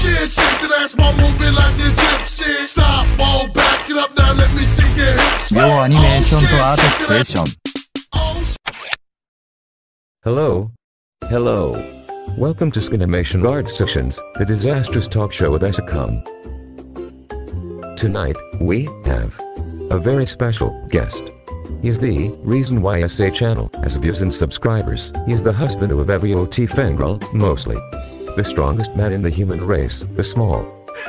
shit. Shake that ass while moving like a gypsy. Stop, all back it up now. Let me see your hips. 요 애니메이션도 아트 스테이션. Hello. Hello. Welcome to Skinimation Art Stations, the disastrous talk show with S.A.-Kun. Tonight, we have a very special guest. He is the reason why SA channel has views and subscribers. He is the husband of every OT fangirl, mostly The strongest man in the human race, the small.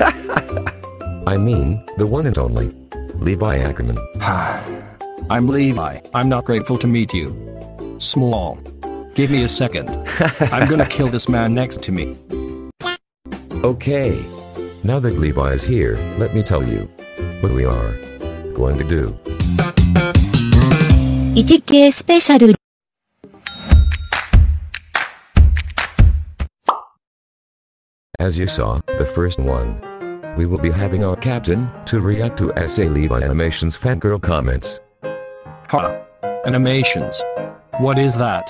I mean, the one and only. Levi Ackerman. I'm Levi. I'm not grateful to meet you. Small. Give me a second. I'm gonna kill this man next to me. Okay. Now that Levi is here, let me tell you what we are going to do. 1K スペシャル As you saw, the first one. We will be having our captain to react to SA Levi Animations fangirl comments. Huh. Animations. What is that?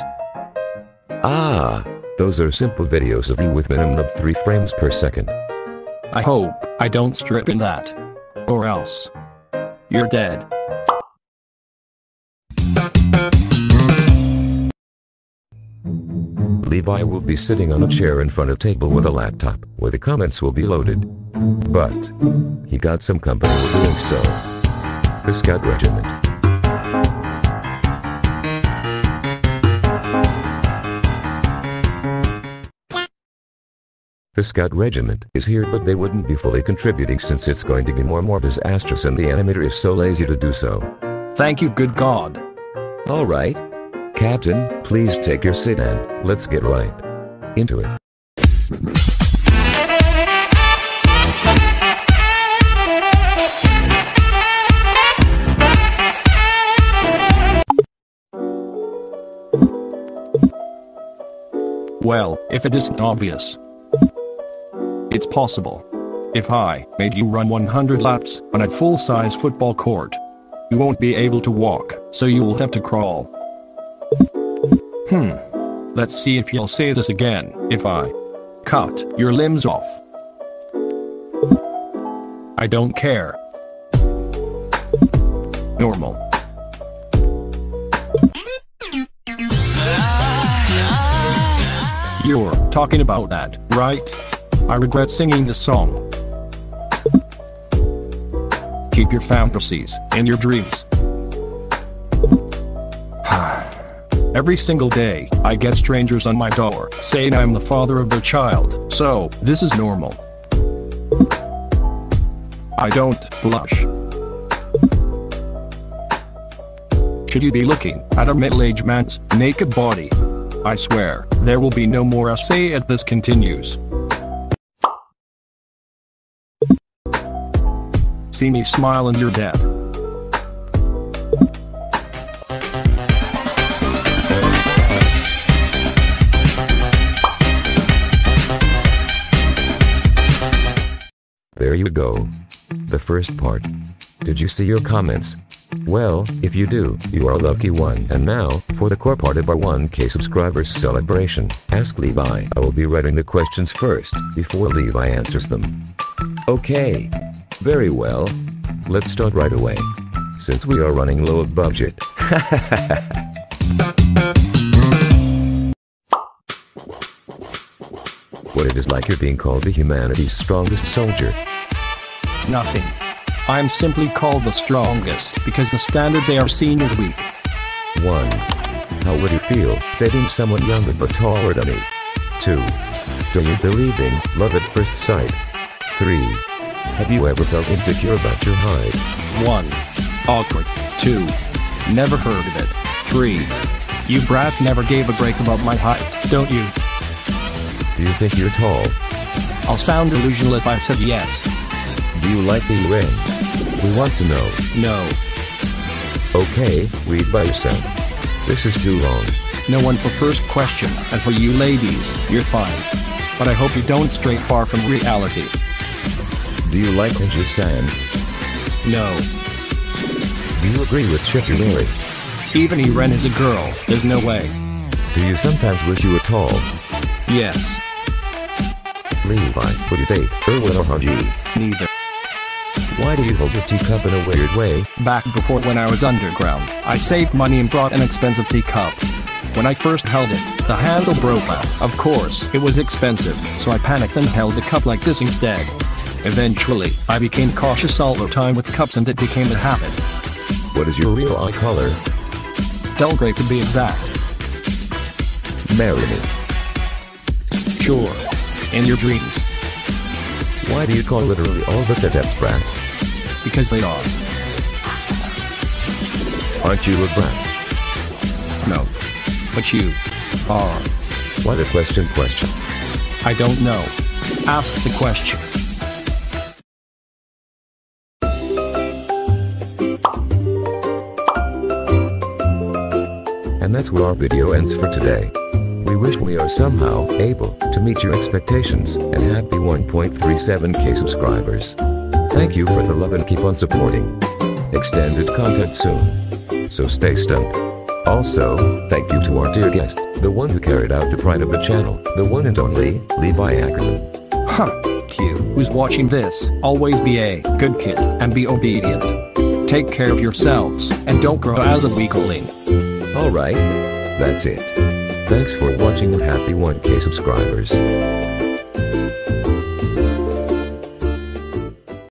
Ah, those are simple videos of you with minimum of 3 frames per second. I hope I don't strip in that. Or else. You're dead. Levi will be sitting on a chair in front of table with a laptop, where the comments will be loaded. But, he got some company while doing so. The Scout Regiment. The Scout Regiment is here but they wouldn't be fully contributing since it's going to be more and more disastrous and the animator is so lazy to do so. Thank you, good God. Alright. Captain, please take your seat and let's get right into it. Well, if it isn't obvious. It's possible. If I made you run 100 laps on a full-size football court, you won't be able to walk, so you'll have to crawl. Hmm. Let's see if you'll say this again, if I cut your limbs off. I don't care. Normal. You're talking about that, right? I regret singing this song. Keep your fantasies and your dreams. Every single day, I get strangers on my door saying I'm the father of their child, so this is normal. I don't blush. Should you be looking at a middle-aged man's naked body? I swear, there will be no more essay if this continues. See me smile and you're dead. There you go. The first part. Did you see your comments? Well, if you do, you are a lucky one. And now, for the core part of our 1k subscribers celebration, ask Levi. I will be writing the questions first, before Levi answers them. Okay. Very well. Let's start right away. Since we are running low of budget. what it is like you're being called the humanity's strongest soldier. Nothing. I am simply called the strongest because the standard they are seeing is weak. 1. How would you feel dating someone younger but taller than you? 2. Do you believe in love at first sight? 3. Have you ever felt insecure about your height? 1. Awkward. 2. Never heard of it. 3. You brats never gave a break about my height, don't you? Do you think you're tall? I'll sound delusional if I said yes. Do you like the ring? We want to know. No. Okay, read by yourself. This is too long. No one for first question, and for you ladies, you're fine. But I hope you don't stray far from reality. Do you like Ninja San? No. Do you agree with Shikigami? Even Eren is a girl, there's no way. Do you sometimes wish you were tall? Yes. Levi, would you date Erwin or Hanji? Neither. Why do you hold your teacup in a weird way? Back before when I was underground, I saved money and brought an expensive teacup. When I first held it, the handle broke out. Of course, it was expensive, so I panicked and held the cup like this instead. Eventually, I became cautious all the time with cups and it became a habit. What is your real eye color? Dull gray to be exact. Marry me. Sure. In your dreams, Why do you call literally all the cadets brat? because they are. Aren't you a brat? No. But you are. What a question question. I don't know. Ask the question. And that's where our video ends for today. We wish we are somehow able to meet your expectations and happy 1.37k subscribers. Thank you for the love and keep on supporting. Extended content soon. So stay stumped. Also, thank you to our dear guest, the one who carried out the pride of the channel, the one and only, Levi Ackerman. Huh. You who's watching this, always be a good kid and be obedient. Take care of yourselves and don't grow as a weakling. Alright, that's it. Thanks for watching and happy 1k subscribers.